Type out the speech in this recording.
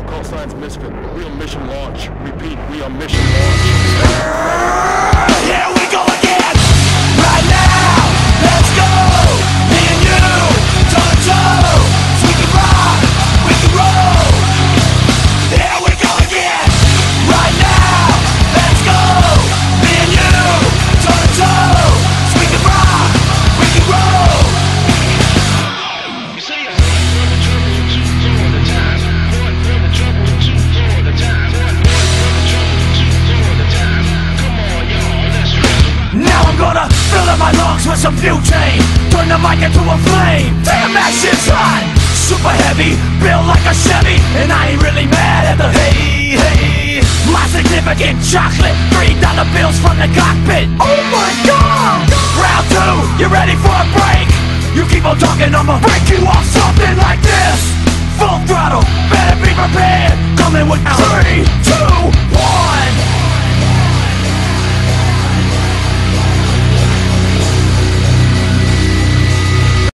all call signs Misfit. We on mission launch. Repeat, we on mission launch. Fill my lungs with some butane. Turn the mic into a flame. Damn that shit's hot. Super heavy, built like a Chevy And I ain't really mad at the hey, hey. My significant chocolate Three dollar bills from the cockpit. Oh my god! Round two, you ready for a break? You keep on talking, I'ma break you off something like this. Full throttle, better be prepared. Coming with three, two,